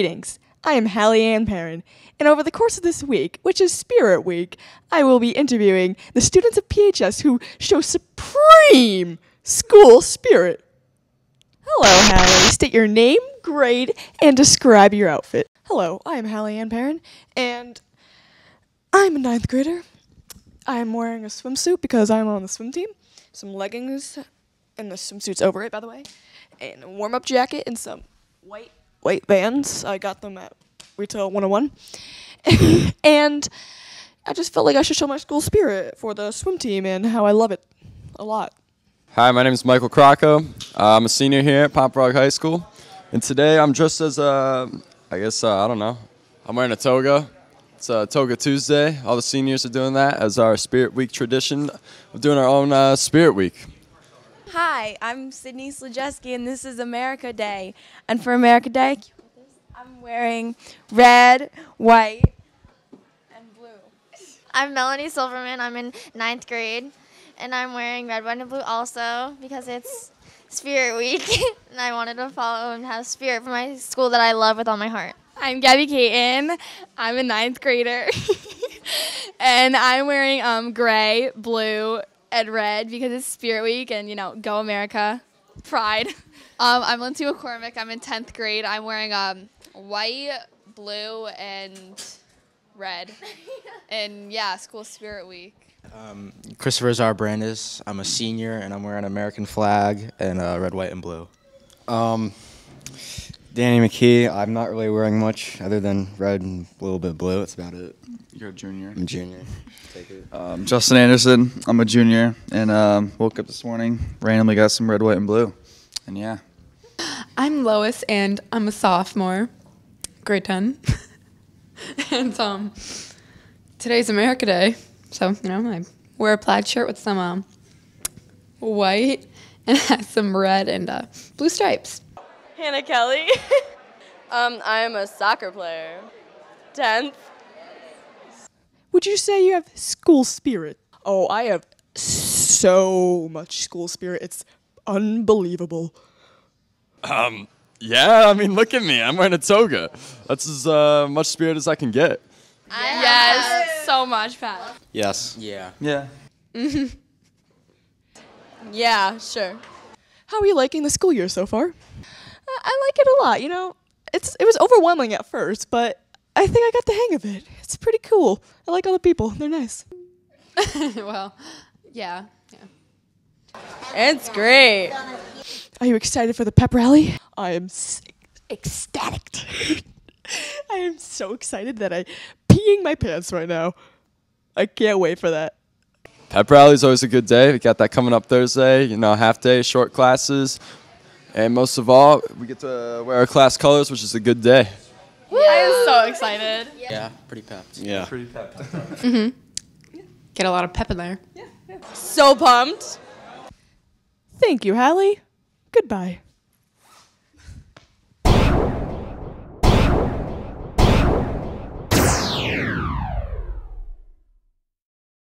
Greetings. I am Hallie Ann Perrin, and over the course of this week, which is Spirit Week, I will be interviewing the students of PHS who show supreme school spirit. Hello, Hallie. State your name, grade, and describe your outfit. Hello, I am Hallie Ann Perrin, and I'm a ninth grader. I am wearing a swimsuit because I'm on the swim team, some leggings, and the swimsuit's over it, by the way, and a warm up jacket, and some white white vans. I got them at Retail 101. and I just felt like I should show my school spirit for the swim team and how I love it a lot. Hi, my name is Michael Crocco. Uh, I'm a senior here at Pompey High School. And today I'm dressed as a, I guess, uh, I don't know. I'm wearing a toga. It's a Toga Tuesday. All the seniors are doing that as our Spirit Week tradition of doing our own uh, Spirit Week. Hi, I'm Sydney Slajeski, and this is America Day. And for America Day, I'm wearing red, white, and blue. I'm Melanie Silverman. I'm in ninth grade, and I'm wearing red, white, and blue also because it's Spirit Week, and I wanted to follow and have spirit for my school that I love with all my heart. I'm Gabby Caton. I'm a ninth grader, and I'm wearing um, gray, blue, and red because it's Spirit Week and, you know, go America. Pride. Um, I'm Lindsay McCormick. I'm in 10th grade. I'm wearing um, white, blue, and red. and yeah, School Spirit Week. Um, Christopher Zarbrandis. I'm a senior and I'm wearing an American flag and uh, red, white, and blue. Um, Danny McKee. I'm not really wearing much other than red and a little bit blue. That's about it. You're a junior. I'm a junior. Take it. Um, Justin Anderson. I'm a junior, and um, woke up this morning, randomly got some red, white, and blue, and yeah. I'm Lois, and I'm a sophomore, grade ten. and um, today's America Day, so you know I wear a plaid shirt with some um, white and has some red and uh, blue stripes. Hannah Kelly. um, I'm a soccer player. 10th. Would you say you have school spirit? Oh, I have so much school spirit. It's unbelievable. Um, yeah, I mean, look at me. I'm wearing a toga. That's as uh, much spirit as I can get. Yes, so much, Pat. Yes. Yeah. Yeah. Yeah, sure. How are you liking the school year so far? I, I like it a lot. You know, it's it was overwhelming at first, but I think I got the hang of it. It's pretty cool. I like all the people. They're nice. well, yeah, yeah. It's great. Are you excited for the pep rally? I am s- ecstatic. I am so excited that I peeing my pants right now. I can't wait for that. Pep rally is always a good day. We got that coming up Thursday. You know, half day, short classes, and most of all, we get to wear our class colors, which is a good day. I am so excited. Yeah. Pretty pepped. Yeah. Pretty pepped. Mm-hmm. Get a lot of pep in there. Yeah. So pumped. Thank you, Hallie. Goodbye.